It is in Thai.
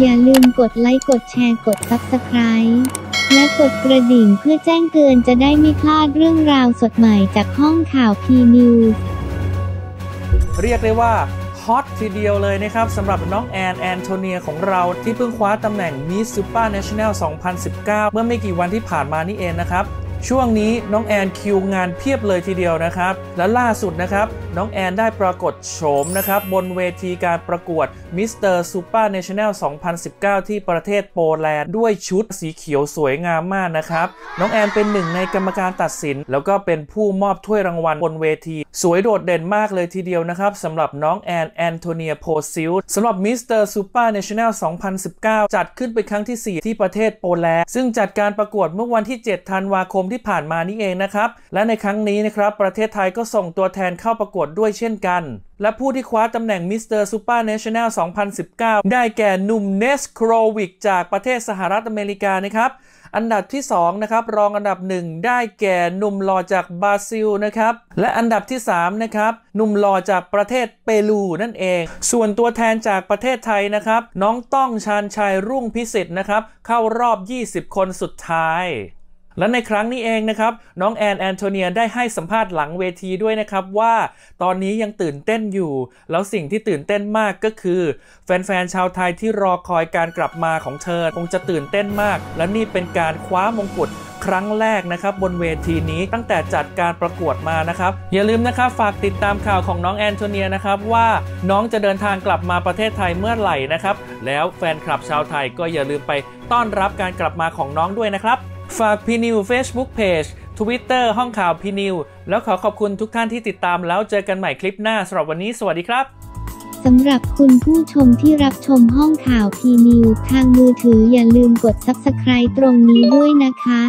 อย่าลืมกดไลค์ กดแชร์ กด Subscribe และกดกระดิ่งเพื่อแจ้งเตือนจะได้ไม่พลาดเรื่องราวสดใหม่จากห้องข่าว P News เรียกได้ว่าฮอตทีเดียวเลยนะครับสำหรับน้องแอนแอนโทเนียของเราที่เพิ่งคว้าตำแหน่ง Miss Super National 2019 เมื่อไม่กี่วันที่ผ่านมานี่เองนะครับ ช่วงนี้น้องแอนคิวงานเพียบเลยทีเดียวนะครับ และล่าสุดนะครับ น้องแอนได้ปรากฏโฉมนะครับบนเวทีการประกวด Mr. Super National 2019 ที่ประเทศโปแลนด์ด้วยชุดสีเขียวสวยงามมากนะครับ น้องแอนเป็นหนึ่งในกรรมการตัดสิน แล้วก็เป็นผู้มอบถ้วยรางวัลบนเวที สวยโดดเด่นมากเลยทีเดียวนะครับสำหรับน้องแอนแอนโทเนียโพซิลสำหรับ Mr. Super National 2019 จัดขึ้นเป็นครั้งที่ 4 ที่ประเทศโปแลนด์ซึ่งจัดการประกวดเมื่อวันที่ 7 ธันวาคมที่ผ่านมานี่เองนะครับและในครั้งนี้นะครับประเทศไทยก็ส่งตัวแทนเข้าประกวดด้วยเช่นกัน และผู้ที่คว้าตำแหน่ง Mister Supranational 2019 ได้แก่หนุ่มเนสโครวิกจากประเทศสหรัฐอเมริกานะครับ อันดับที่ 2 นะครับ รองอันดับ 1 ได้แก่หนุ่มหล่อจากบราซิลนะครับ และอันดับที่ 3 นะครับ หนุ่มหล่อจากประเทศเปรูนั่นเอง ส่วนตัวแทนจากประเทศไทยนะครับ น้องต้องชานชัยรุ่งพิสิทธิ์นะครับ เข้ารอบ 20 คนสุดท้าย และในครั้งนี้เองนะครับ น้องแอนแอนโทเนียได้ให้สัมภาษณ์หลังเวทีด้วยนะครับว่าตอนนี้ยังตื่นเต้นอยู่ แล้วสิ่งที่ตื่นเต้นมากก็คือ แฟนๆชาวไทยที่รอคอยการกลับมาของเธอคงจะตื่นเต้นมาก และนี่เป็นการคว้ามงกุฎครั้งแรกนะครับบนเวทีนี้ตั้งแต่จัดการประกวดมานะครับ อย่าลืมนะครับฝากติดตามข่าวของน้องแอนโทเนียนะครับว่าน้องจะเดินทางกลับมาประเทศไทยเมื่อไหร่นะครับ แล้วแฟนคลับชาวไทยก็อย่าลืมไปต้อนรับการกลับมาของน้องด้วยนะครับ ฝากพีนิว Facebook Page Twitter ห้องข่าวพีนิว แล้วขอขอบคุณทุกท่านที่ติดตามแล้วเจอกันใหม่คลิปหน้าสำหรับวันนี้สวัสดีครับสำหรับคุณผู้ชมที่รับชมห้องข่าวพีนิวทางมือถืออย่าลืมกด Subscribe ตรงนี้ด้วยนะคะ